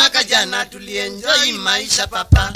mwaka jana tulienjoy maisha papa.